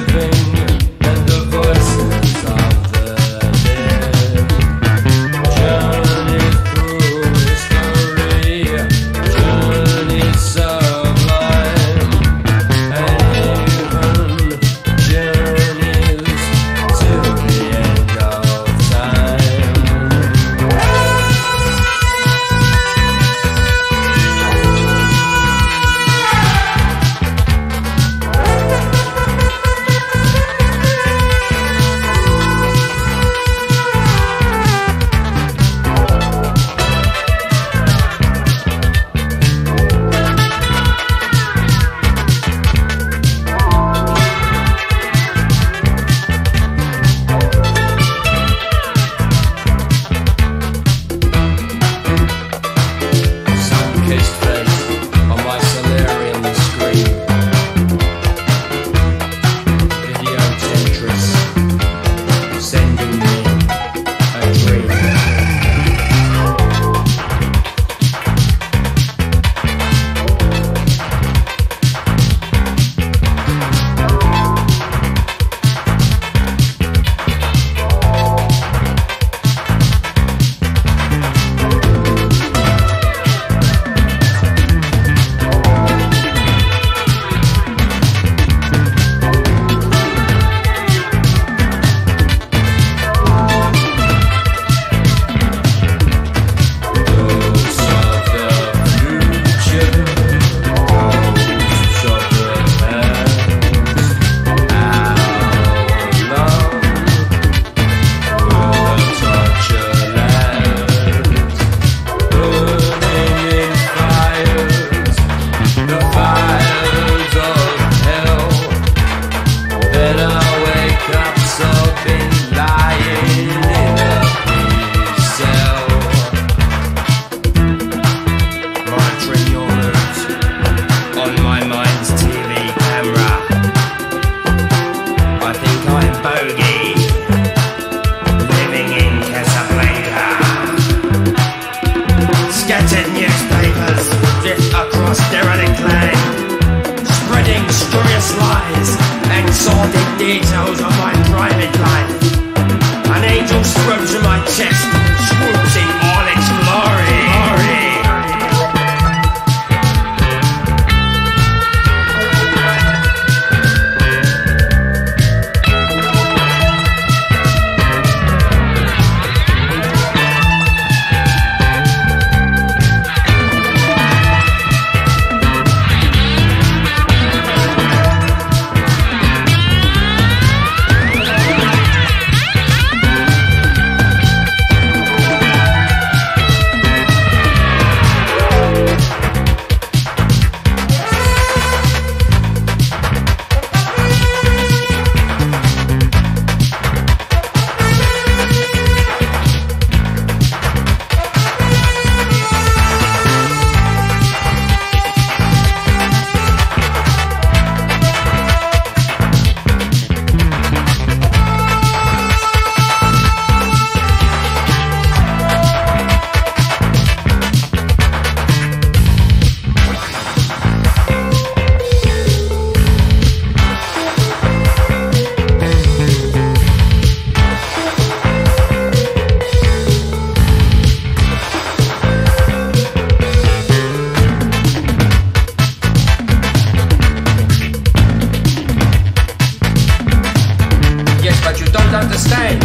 living. understand.